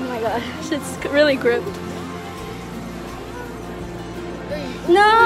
Oh my gosh, it's really gripped. No!